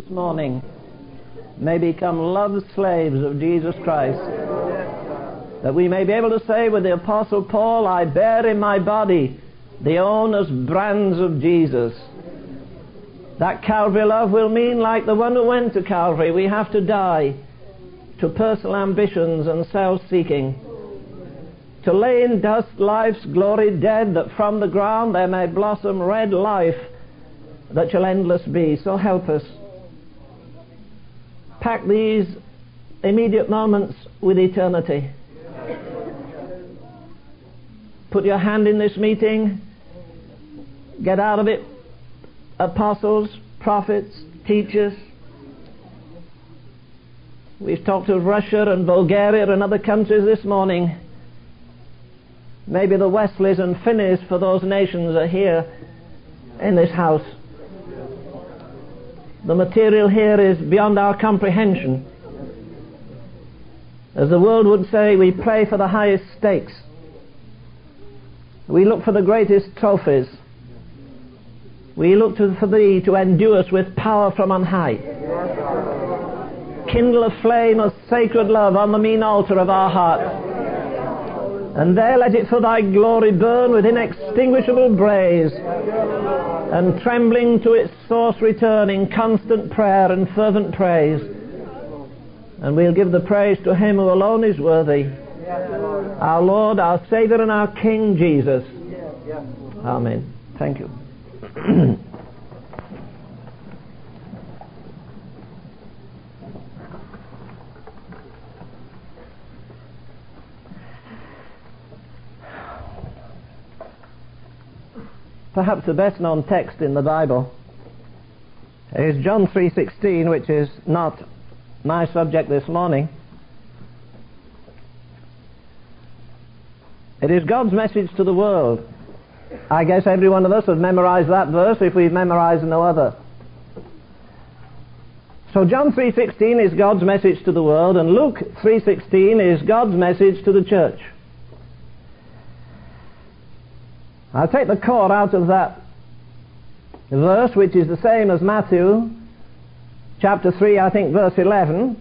this morning may become love slaves of Jesus Christ. That we may be able to say with the Apostle Paul, I bear in my body the owner's brands of Jesus. That Calvary love will mean, like the one who went to Calvary, we have to die to personal ambitions and self seeking. To lay in dust life's glory dead, that from the ground there may blossom red life that shall endless be. So help us. Pack these immediate moments with eternity. Put your hand in this meeting. Get out of it apostles, prophets, teachers. We've talked of Russia and Bulgaria and other countries this morning. Maybe the Wesleys and Finneys for those nations are here in this house. The material here is beyond our comprehension. As the world would say, we play for the highest stakes. We look for the greatest trophies. We look to, for thee to endue us with power from on high. Kindle a flame of sacred love on the mean altar of our hearts. And there let it for thy glory burn with inextinguishable blaze, and trembling to its source return in constant prayer and fervent praise. And we'll give the praise to him who alone is worthy, our Lord, our Savior, and our King Jesus. Amen. Thank you. Perhaps the best known text in the Bible is John 3:16, which is not my subject this morning. It is God's message to the world. I guess every one of us have memorized that verse if we've memorized no other. So John 3:16 is God's message to the world and Luke 3:16 is God's message to the church. I'll take the core out of that verse, which is the same as Matthew chapter 3, I think, verse 11.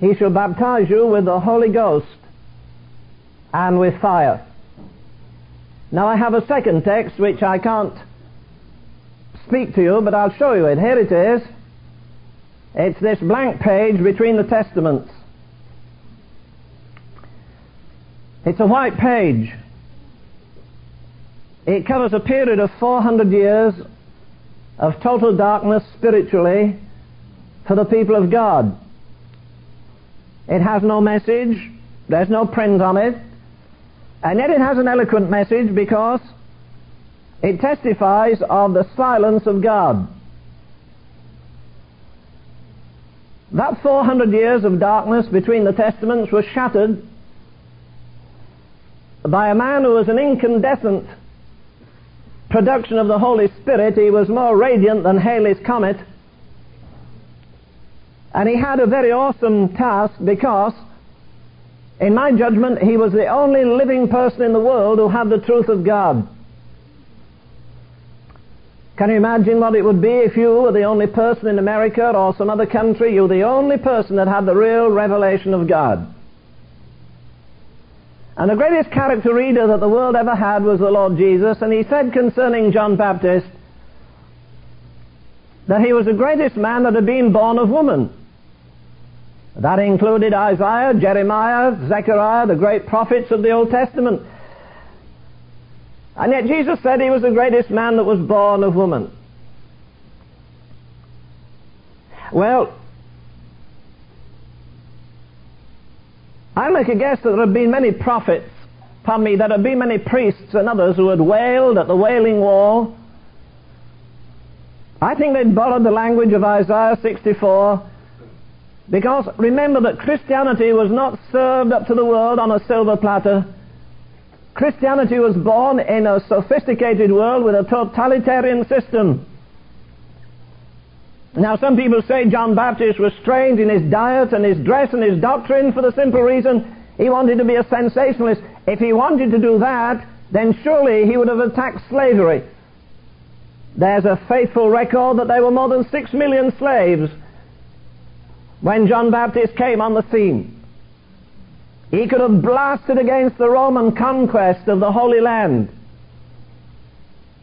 He shall baptize you with the Holy Ghost and with fire. Now I have a second text which I can't speak to you, but I'll show you it. Here it is. It's this blank page between the Testaments. It's a white page. It covers a period of 400 years of total darkness spiritually for the people of God. It has no message, there's no print on it, and yet it has an eloquent message because it testifies of the silence of God. That 400 years of darkness between the Testaments was shattered by a man who was an incandescent production of the Holy Spirit, he was more radiant than Halley's Comet. And he had a very awesome task because, in my judgment, he was the only living person in the world who had the truth of God. Can you imagine what it would be if you were the only person in America or some other country, you were the only person that had the real revelation of God? And the greatest character reader that the world ever had was the Lord Jesus, and he said concerning John Baptist that he was the greatest man that had been born of woman. That included Isaiah, Jeremiah, Zechariah, the great prophets of the Old Testament. And yet Jesus said he was the greatest man that was born of woman. Well, I make a guess that there have been many prophets, pardon me, there have been many priests and others who had wailed at the wailing wall. I think they'd borrowed the language of Isaiah 64 because remember that Christianity was not served up to the world on a silver platter. Christianity was born in a sophisticated world with a totalitarian system. Now, some people say John Baptist was strange in his diet and his dress and his doctrine for the simple reason he wanted to be a sensationalist. If he wanted to do that, then surely he would have attacked slavery. There's a faithful record that there were more than six million slaves when John Baptist came on the scene. He could have blasted against the Roman conquest of the Holy Land.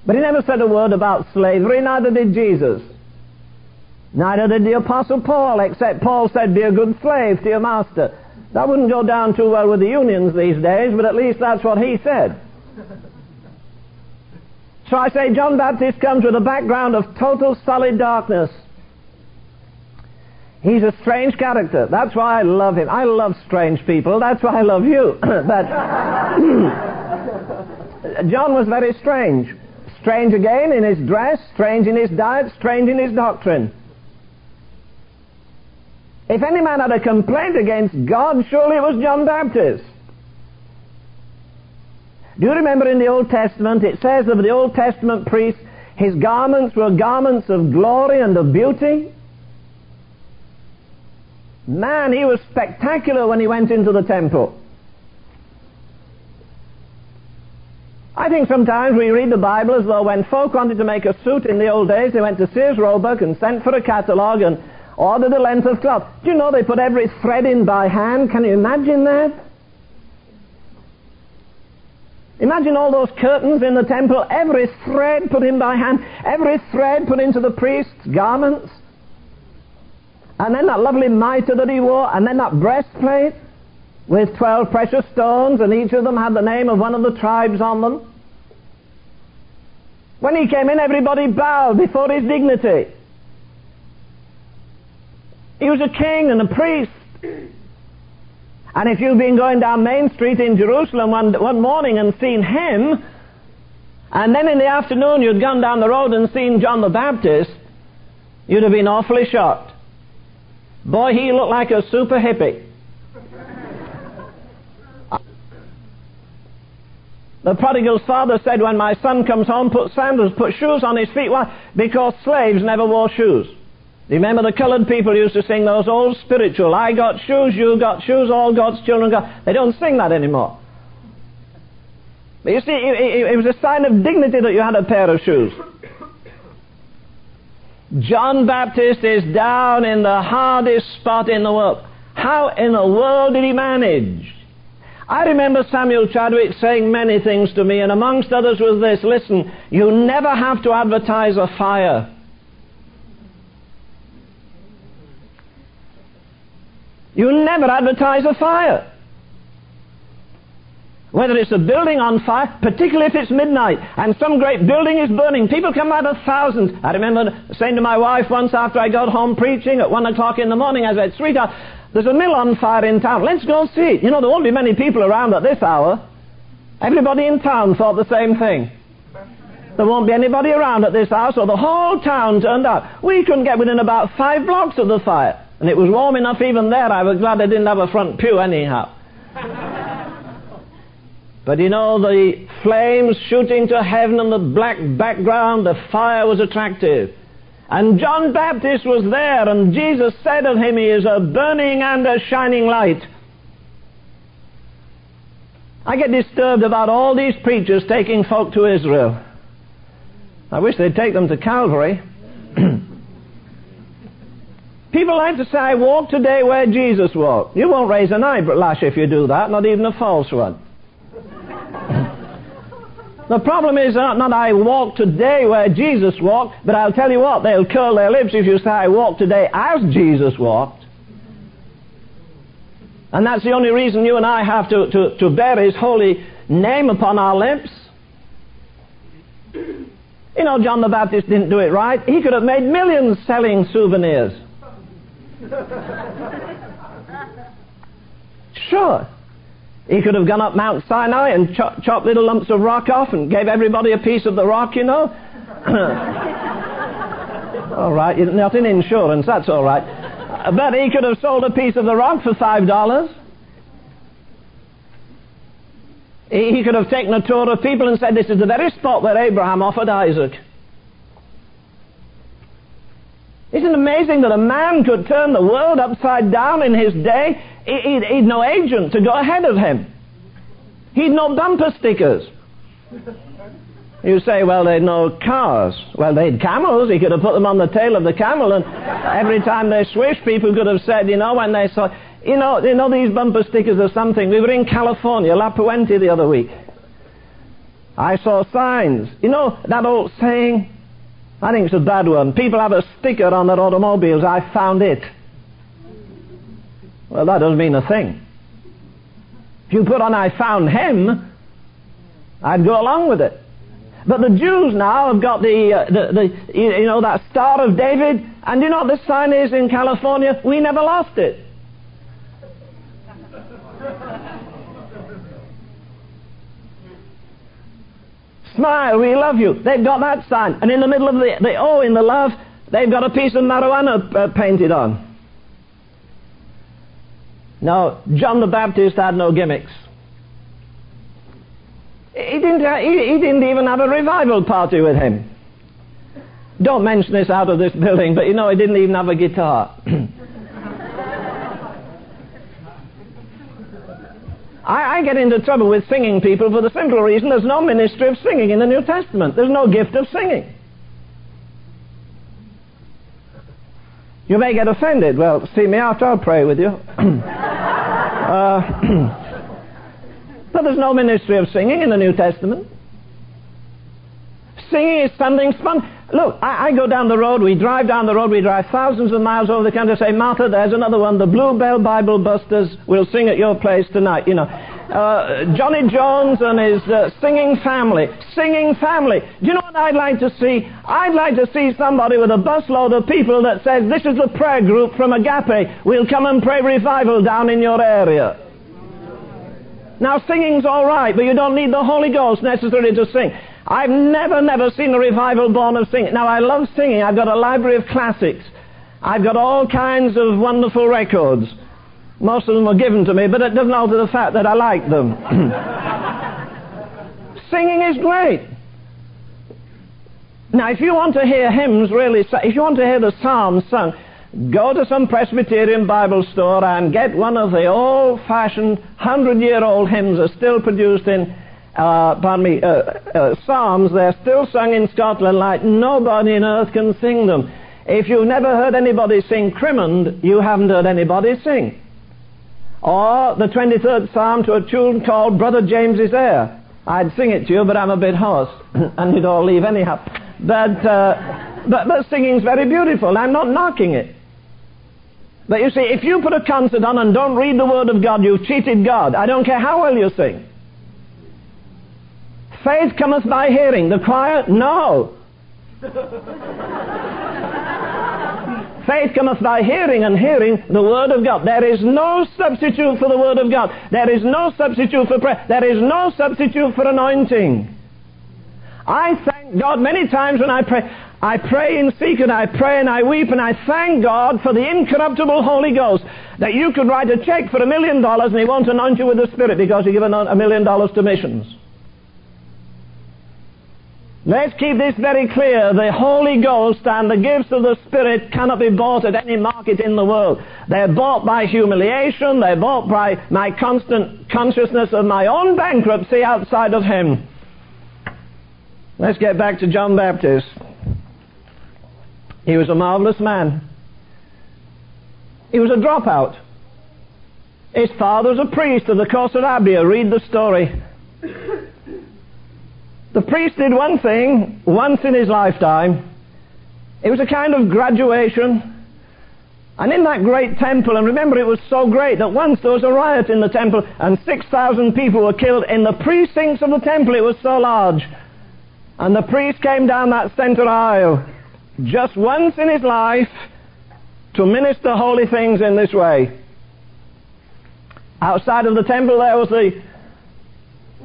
But he never said a word about slavery, neither did Jesus. Neither did the Apostle Paul, except Paul said, Be a good slave to your master. That wouldn't go down too well with the unions these days, but at least that's what he said. So I say John Baptist comes with a background of total solid darkness. He's a strange character. That's why I love him. I love strange people. That's why I love you. but John was very strange. Strange again in his dress, strange in his diet, strange in his doctrine. If any man had a complaint against God, surely it was John Baptist. Do you remember in the Old Testament, it says of the Old Testament priest, his garments were garments of glory and of beauty? Man, he was spectacular when he went into the temple. I think sometimes we read the Bible as though when folk wanted to make a suit in the old days, they went to Sears Roebuck and sent for a catalogue and ordered the length of cloth. Do you know they put every thread in by hand? Can you imagine that? Imagine all those curtains in the temple, every thread put in by hand, every thread put into the priest's garments. And then that lovely mitre that he wore, and then that breastplate with 12 precious stones, and each of them had the name of one of the tribes on them. When he came in, everybody bowed before his dignity. He was a king and a priest. And if you've been going down Main Street in Jerusalem one, one morning and seen him, and then in the afternoon you'd gone down the road and seen John the Baptist, you'd have been awfully shocked. Boy, he looked like a super hippie. The prodigal's father said, When my son comes home, put sandals, put shoes on his feet. Why? Because slaves never wore shoes. Remember the colored people used to sing those old spiritual, I got shoes, you got shoes, all God's children got. They don't sing that anymore. But you see, it, it was a sign of dignity that you had a pair of shoes. John Baptist is down in the hardest spot in the world. How in the world did he manage? I remember Samuel Chadwick saying many things to me, and amongst others was this listen, you never have to advertise a fire. You never advertise a fire. Whether it's a building on fire, particularly if it's midnight and some great building is burning, people come out of thousands. I remember saying to my wife once after I got home preaching at one o'clock in the morning, I said, Sweetheart, there's a mill on fire in town. Let's go see it. You know, there won't be many people around at this hour. Everybody in town thought the same thing. There won't be anybody around at this hour, so the whole town turned out. We couldn't get within about five blocks of the fire. And it was warm enough even there. I was glad I didn't have a front pew anyhow. but you know, the flames shooting to heaven and the black background, the fire was attractive. And John Baptist was there, and Jesus said of him, He is a burning and a shining light. I get disturbed about all these preachers taking folk to Israel. I wish they'd take them to Calvary. People like to say, I walk today where Jesus walked. You won't raise an eyelash if you do that, not even a false one. the problem is not, not I walk today where Jesus walked, but I'll tell you what, they'll curl their lips if you say, I walk today as Jesus walked. And that's the only reason you and I have to, to, to bear His holy name upon our lips. You know, John the Baptist didn't do it right. He could have made millions selling souvenirs. Sure. He could have gone up Mount Sinai and chopped little lumps of rock off and gave everybody a piece of the rock, you know. all right, not in insurance, that's all right. Uh, but he could have sold a piece of the rock for five dollars. He could have taken a tour of people and said, This is the very spot where Abraham offered Isaac. Isn't it amazing that a man could turn the world upside down in his day? He'd, he'd no agent to go ahead of him. He'd no bumper stickers. You say, well, they'd no cars. Well, they'd camels. He could have put them on the tail of the camel, and every time they swish, people could have said, you know, when they saw, you know, you know these bumper stickers or something. We were in California, La Puente, the other week. I saw signs. You know that old saying? I think it's a bad one. People have a sticker on their automobiles. I found it. Well, that doesn't mean a thing. If you put on I found him, I'd go along with it. But the Jews now have got the, uh, the, the, you know, that Star of David, and you know what the sign is in California? We never lost it. Smile, we love you. They've got that sign. And in the middle of the, the O in the love, they've got a piece of marijuana uh, painted on. Now, John the Baptist had no gimmicks. He didn't, he, he didn't even have a revival party with him. Don't mention this out of this building, but you know, he didn't even have a guitar. I, I, get into trouble with singing people for the simple reason there's no ministry of singing in the New Testament. There's no gift of singing. You may get offended. Well, see me after, I'll pray with you. uh, But there's no ministry of singing in the New Testament. Singing is something fun. Look, I, I, go down the road, we drive down the road, we drive thousands of miles over the country, say, Martha, there's another one. The Bluebell Bible Busters will sing at your place tonight. You know, uh, Johnny Jones and his uh, singing family. Singing family. Do you know what I'd like to see? I'd like to see somebody with a busload of people that says, this is the prayer group from Agape. We'll come and pray revival down in your area. Now, singing's all right, but you don't need the Holy Ghost necessarily to sing. I've never, never seen a revival born of singing. Now, I love singing. I've got a library of classics. I've got all kinds of wonderful records. Most of them were given to me, but it doesn't alter the fact that I like them. singing is great. Now, if you want to hear hymns really, if you want to hear the psalms sung, Go to some Presbyterian Bible store and get one of the old-fashioned, hundred-year-old hymns that are still produced in, uh, pardon me, uh, uh, Psalms. They're still sung in Scotland like nobody on earth can sing them. If you've never heard anybody sing Crimond, you haven't heard anybody sing. Or the 23rd Psalm to a tune called Brother James' Air. I'd sing it to you, but I'm a bit hoarse, and you'd all leave anyhow. But, uh, but, but singing's very beautiful. I'm not knocking it. But you see, if you put a concert on and don't read the Word of God, you've cheated God. I don't care how well you sing. Faith cometh by hearing. The choir? No. Faith cometh by hearing, and hearing the Word of God. There is no substitute for the Word of God. There is no substitute for prayer. There is no substitute for anointing. I thank God many times when I pray. I pray in secret, I pray and I weep, and I thank God for the incorruptible Holy Ghost that you could write a check for a million dollars and He won't anoint you with the Spirit because you give a million dollars to missions. Let's keep this very clear. The Holy Ghost and the gifts of the Spirit cannot be bought at any market in the world. They're bought by humiliation. They're bought by my constant consciousness of my own bankruptcy outside of Him. Let's get back to John Baptist. He was a marvelous man. He was a dropout. His father was a priest of the course of Abia. Read the story. The priest did one thing once in his lifetime. It was a kind of graduation. And in that great temple, and remember it was so great that once there was a riot in the temple and 6,000 people were killed in the precincts of the temple. It was so large. And the priest came down that center aisle just once in his life to minister holy things in this way. Outside of the temple there was the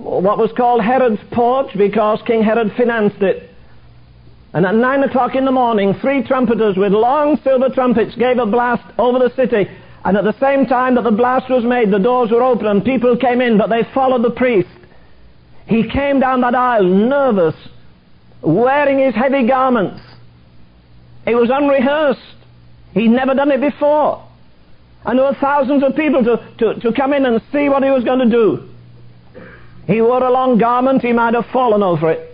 what was called Herod's porch because King Herod financed it. And at nine o'clock in the morning, three trumpeters with long silver trumpets gave a blast over the city. And at the same time that the blast was made, the doors were open and people came in, but they followed the priest. He came down that aisle nervous, wearing his heavy garments. It was unrehearsed. He'd never done it before. And there were thousands of people to, to, to come in and see what he was going to do. He wore a long garment, he might have fallen over it.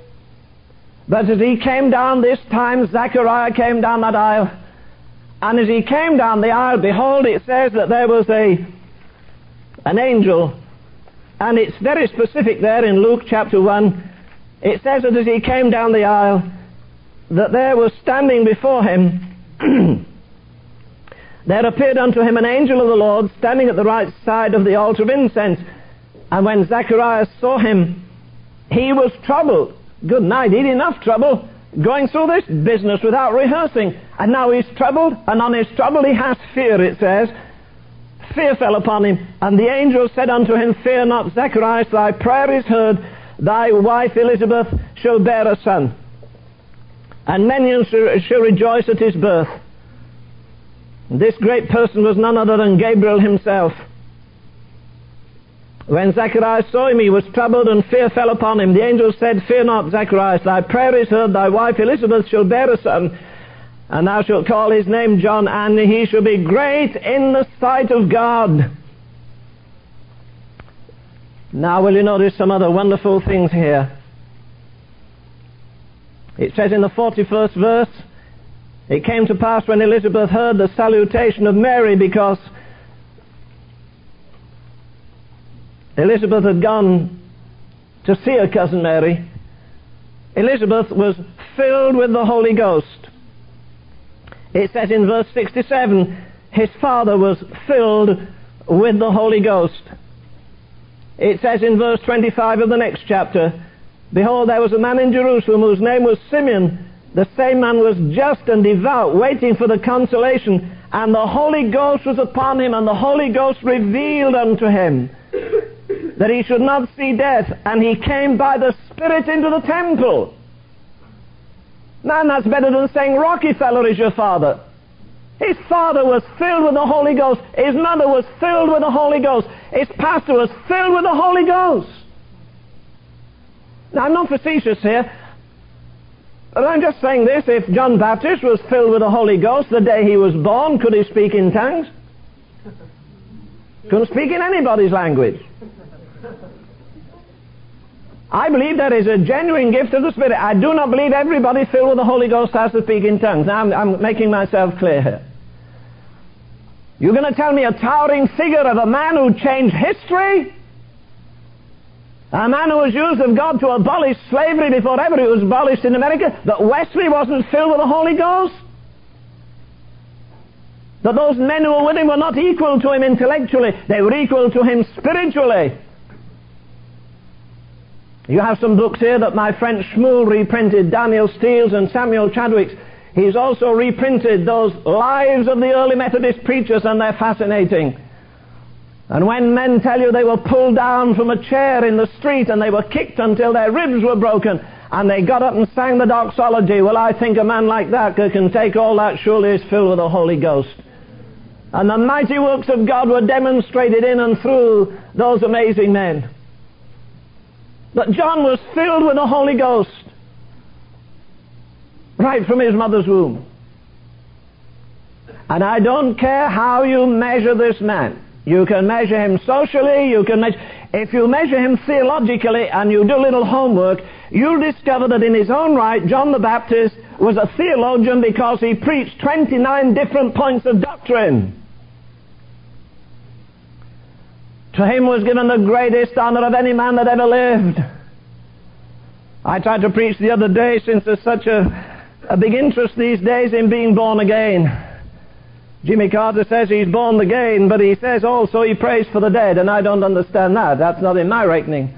But as he came down this time, Zechariah came down that aisle. And as he came down the aisle, behold, it says that there was a, an angel. And it's very specific there in Luke chapter 1. It says that as he came down the aisle, that there was standing before him, there appeared unto him an angel of the Lord standing at the right side of the altar of incense. And when Zacharias saw him, he was troubled. Good night, he'd enough trouble going through this business without rehearsing. And now he's troubled, and on his trouble he has fear, it says. Fear fell upon him, and the angel said unto him, Fear not, Zacharias, thy prayer is heard. Thy wife Elizabeth shall bear a son, and many shall rejoice at his birth. This great person was none other than Gabriel himself. When Zacharias saw him, he was troubled, and fear fell upon him. The angel said, Fear not, Zacharias, thy prayer is heard, thy wife Elizabeth shall bear a son, and thou shalt call his name John, and he shall be great in the sight of God. Now, will you notice some other wonderful things here? It says in the 41st verse, It came to pass when Elizabeth heard the salutation of Mary, because Elizabeth had gone to see her cousin Mary. Elizabeth was filled with the Holy Ghost. It says in verse 67, his father was filled with the Holy Ghost. It says in verse 25 of the next chapter, Behold, there was a man in Jerusalem whose name was Simeon. The same man was just and devout, waiting for the consolation, and the Holy Ghost was upon him, and the Holy Ghost revealed unto him that he should not see death, and he came by the Spirit into the temple. Man, that's better than saying Rockefeller is your father. His father was filled with the Holy Ghost. His mother was filled with the Holy Ghost. His pastor was filled with the Holy Ghost. Now, I'm not facetious here, but I'm just saying this. If John Baptist was filled with the Holy Ghost the day he was born, could he speak in tongues? Couldn't speak in anybody's language. I believe that is a genuine gift of the Spirit. I do not believe everybody filled with the Holy Ghost has to speak in tongues. Now, I'm, I'm making myself clear here. You're going to tell me a towering figure of a man who changed history? A man who was used of God to abolish slavery before ever it was abolished in America? That Wesley wasn't filled with the Holy Ghost? That those men who were with him were not equal to him intellectually, they were equal to him spiritually. You have some books here that my friend Schmul reprinted, Daniel Steele's and Samuel Chadwick's. He's also reprinted those lives of the early Methodist preachers, and they're fascinating. And when men tell you they were pulled down from a chair in the street and they were kicked until their ribs were broken, and they got up and sang the doxology, well, I think a man like that who can take all that surely is filled with the Holy Ghost. And the mighty works of God were demonstrated in and through those amazing men. But John was filled with the Holy Ghost right from his mother's womb. And I don't care how you measure this man. You can measure him socially, you can measure, if you measure him theologically and you do a little homework, you'll discover that in his own right, John the Baptist was a theologian because he preached 29 different points of doctrine. To him was given the greatest honor of any man that ever lived. I tried to preach the other day since there's such a, a big interest these days in being born again. Jimmy Carter says he's born again, but he says also he prays for the dead, and I don't understand that. That's not in my reckoning.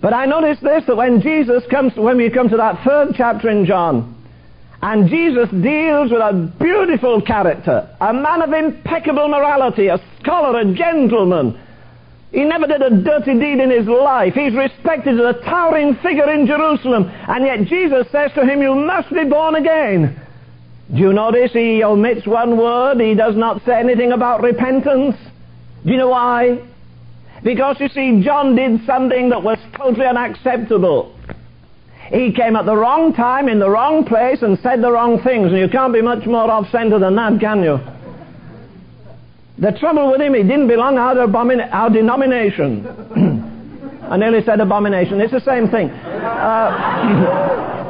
But I notice this that when Jesus comes, when we come to that third chapter in John, and Jesus deals with a beautiful character, a man of impeccable morality, a scholar, a gentleman. He never did a dirty deed in his life. He's respected as a towering figure in Jerusalem. And yet Jesus says to him, You must be born again. Do you notice he omits one word? He does not say anything about repentance. Do you know why? Because you see, John did something that was totally unacceptable. He came at the wrong time, in the wrong place, and said the wrong things. And you can't be much more off center than that, can you? The trouble with him, he didn't belong our, our denomination. I nearly said abomination. It's the same thing. Uh,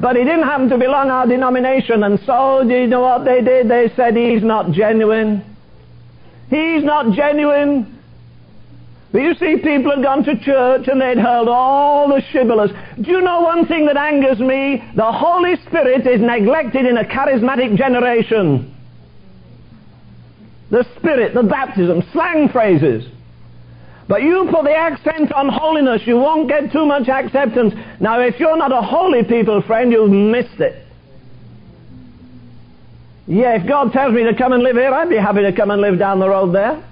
but he didn't happen to belong our denomination, and so do you know what they did? They said he's not genuine. He's not genuine. But you see, people had gone to church and they'd heard all the shibboleths. Do you know one thing that angers me? The Holy Spirit is neglected in a charismatic generation. The Spirit, the baptism, slang phrases. But you put the accent on holiness, you won't get too much acceptance. Now, if you're not a holy people, friend, you've missed it. Yeah, if God tells me to come and live here, I'd be happy to come and live down the road there.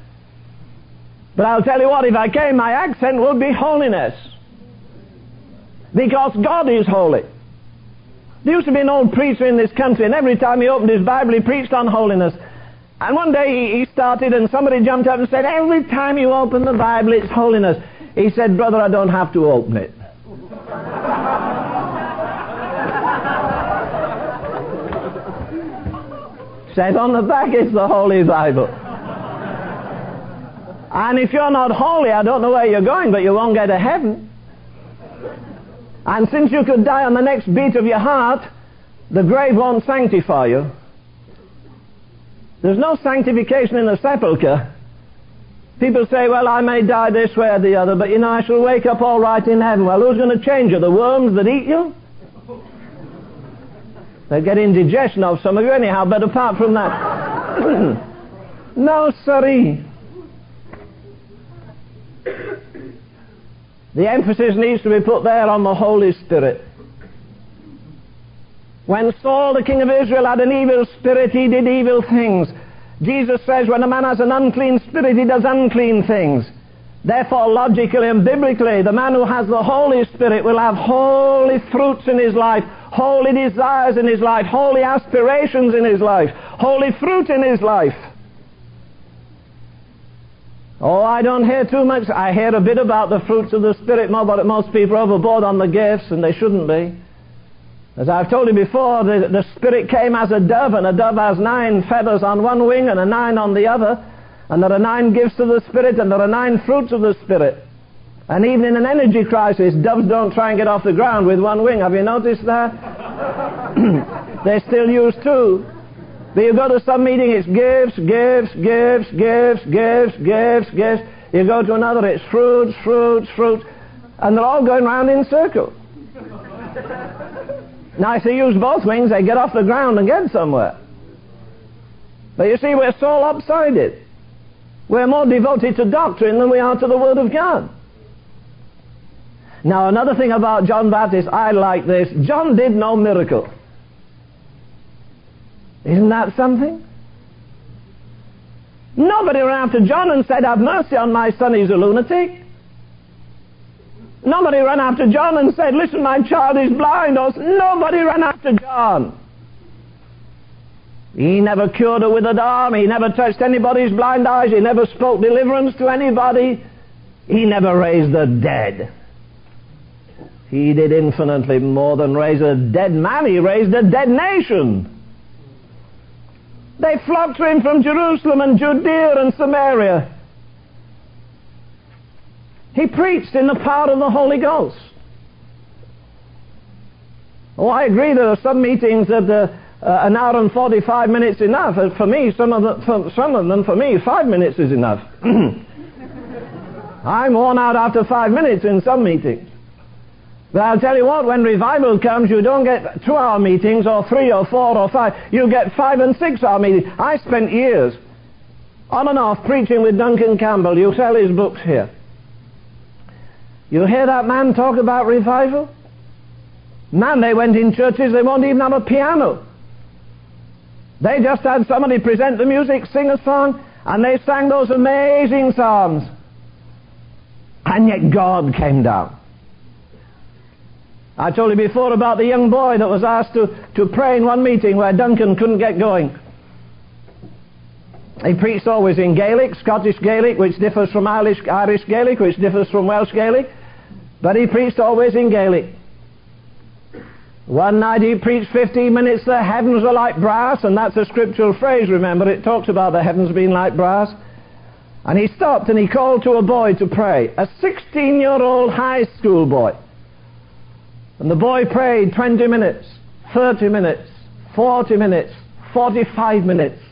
But I'll tell you what, if I came, my accent would be holiness. Because God is holy. There used to be an old preacher in this country, and every time he opened his Bible, he preached on holiness. And one day he started, and somebody jumped up and said, Every time you open the Bible, it's holiness. He said, Brother, I don't have to open it. says on the back, it's the Holy Bible. And if you're not holy, I don't know where you're going, but you won't get to heaven. And since you could die on the next beat of your heart, the grave won't sanctify you. There's no sanctification in the sepulchre. People say, well, I may die this way or the other, but you know, I shall wake up all right in heaven. Well, who's going to change you? The worms that eat you? They get indigestion of some of you anyhow, but apart from that, no, sorry. The emphasis needs to be put there on the Holy Spirit. When Saul, the king of Israel, had an evil spirit, he did evil things. Jesus says when a man has an unclean spirit, he does unclean things. Therefore, logically and biblically, the man who has the Holy Spirit will have holy fruits in his life, holy desires in his life, holy aspirations in his life, holy fruit in his life. Oh, I don't hear too much. I hear a bit about the fruits of the Spirit, more, but most people are overboard on the gifts, and they shouldn't be. As I've told you before, the, the Spirit came as a dove, and a dove has nine feathers on one wing and a nine on the other. And there are nine gifts of the Spirit, and there are nine fruits of the Spirit. And even in an energy crisis, doves don't try and get off the ground with one wing. Have you noticed that? they still use two. But you go to some meeting, it's gifts, gifts, gifts, gifts, gifts, gifts, gifts. You go to another, it's fruits, fruits, fruits. And they're all going round in circles. Now, if they use both wings, they get off the ground and get somewhere. But you see, we're so lopsided. We're more devoted to doctrine than we are to the Word of God. Now, another thing about John Baptist, I like this. John did no miracle. Isn't that something? Nobody ran after John and said, Have mercy on my son, he's a lunatic. Nobody ran after John and said, Listen, my child is blind. Or, nobody ran after John. He never cured a withered arm. He never touched anybody's blind eyes. He never spoke deliverance to anybody. He never raised the dead. He did infinitely more than raise a dead man. He raised a dead nation. They flocked to him from Jerusalem and Judea and Samaria. He preached in the power of the Holy Ghost. Oh, I agree there are some meetings that uh, uh, an hour and 45 minutes enough. For me, some of, the, for, some of them, for me, five minutes is enough. I'm worn out after five minutes in some meetings. But I'll tell you what, when revival comes, you don't get two hour meetings or three or four or five. You get five and six hour meetings. I spent years on and off preaching with Duncan Campbell. You sell his books here. You hear that man talk about revival? Man, they went in churches, they won't even have a piano. They just had somebody present the music, sing a song, and they sang those amazing songs. And yet God came down. I told you before about the young boy that was asked to, to pray in one meeting where Duncan couldn't get going. He preached always in Gaelic, Scottish Gaelic, which differs from Irish, Irish Gaelic, which differs from Welsh Gaelic. But he preached always in Gaelic. One night he preached 15 minutes, the heavens were like brass, and that's a scriptural phrase, remember, it talks about the heavens being like brass. And he stopped and he called to a boy to pray, a 16 year old high school boy. And the boy prayed 20 minutes, 30 minutes, 40 minutes, 45 minutes.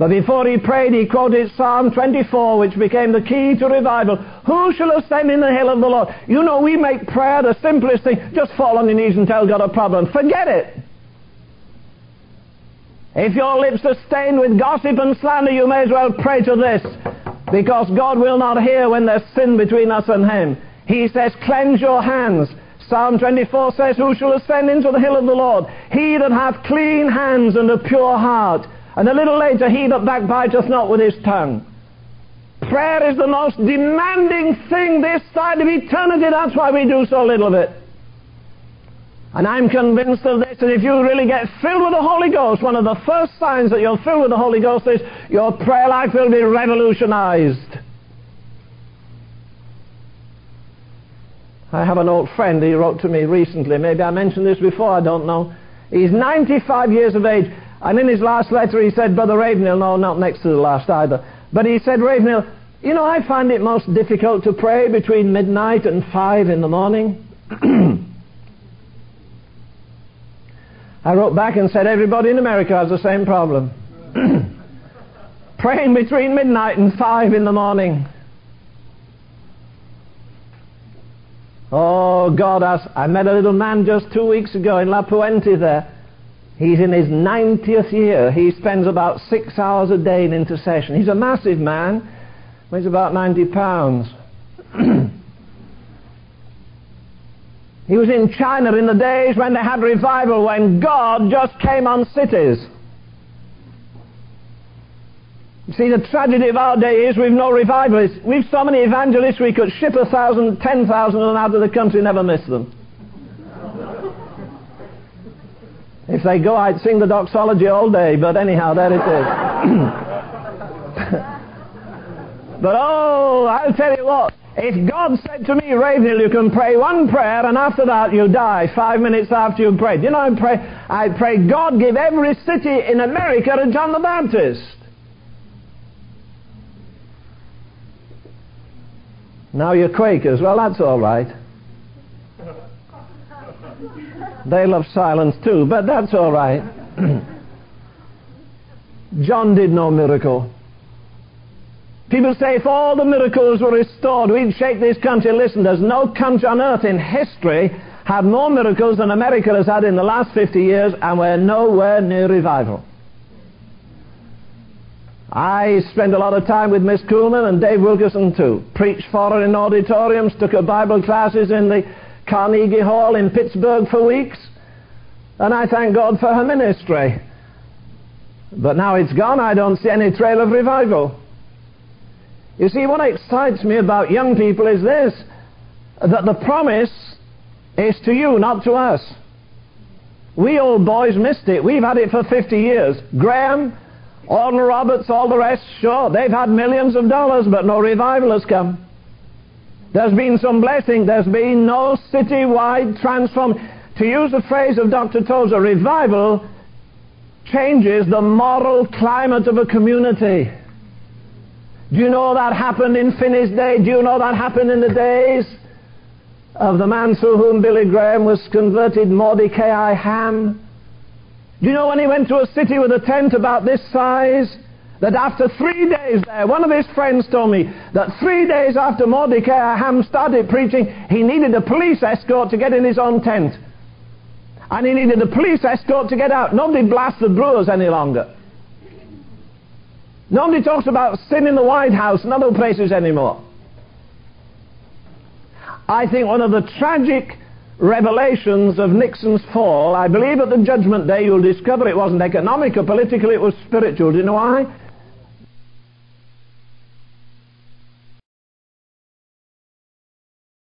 But before he prayed, he quoted Psalm 24, which became the key to revival. Who shall ascend in the hill of the Lord? You know, we make prayer the simplest thing. Just fall on your knees and tell God a problem. Forget it. If your lips are stained with gossip and slander, you may as well pray to this, because God will not hear when there's sin between us and Him. He says, cleanse your hands. Psalm 24 says, Who shall ascend into the hill of the Lord? He that hath clean hands and a pure heart. And a little later, he that backbiteth not with his tongue. Prayer is the most demanding thing this side of eternity. That's why we do so little of it. And I'm convinced of this, that if you really get filled with the Holy Ghost, one of the first signs that you're filled with the Holy Ghost is your prayer life will be revolutionized. I have an old friend, he wrote to me recently, maybe I mentioned this before, I don't know. He's 95 years of age, and in his last letter he said, Brother Ravenhill, no, not next to the last either, but he said, Ravenhill, you know, I find it most difficult to pray between midnight and 5 in the morning. I wrote back and said, everybody in America has the same problem. Praying between midnight and 5 in the morning. Oh, God, I met a little man just two weeks ago in La Puente there. He's in his 90th year. He spends about six hours a day in intercession. He's a massive man, weighs about 90 pounds. He was in China in the days when they had revival, when God just came on cities. You see, the tragedy of our day is we've no revivalists. We've so many evangelists we could ship a thousand, ten thousand of them out of the country, and never miss them. If they go, I'd sing the doxology all day, but anyhow, there it is. but oh, I'll tell you what, if God said to me, Ravenhill, you can pray one prayer and after that you die five minutes after you've prayed. You know, I pray, I pray God give every city in America a John the Baptist. Now you're Quakers. Well, that's all right. They love silence too, but that's all right. John did no miracle. People say if all the miracles were restored, we'd shake this country. Listen, there's no country on earth in history had more miracles than America has had in the last 50 years, and we're nowhere near revival. I spent a lot of time with Miss Kuhlman and Dave Wilkerson too. Preached for her in auditoriums, took her Bible classes in the Carnegie Hall in Pittsburgh for weeks. And I thank God for her ministry. But now it's gone, I don't see any trail of revival. You see, what excites me about young people is this that the promise is to you, not to us. We old boys missed it. We've had it for 50 years. Graham, Oral Roberts, all the rest, sure, they've had millions of dollars, but no revival has come. There's been some blessing. There's been no city-wide transform. To use the phrase of Dr. Tozer, revival changes the moral climate of a community. Do you know that happened in Finney's day? Do you know that happened in the days of the man through whom Billy Graham was converted, Mordecai Ham? Do you know when he went to a city with a tent about this size? That after three days there, one of his friends told me that three days after Mordecai Ham started preaching, he needed a police escort to get in his own tent. And he needed a police escort to get out. Nobody blasts the brewers any longer. Nobody talks about sin in the White House and other places anymore. I think one of the tragic revelations of Nixon's fall, I believe at the judgment day you'll discover it wasn't economic or political, it was spiritual. Do you know why?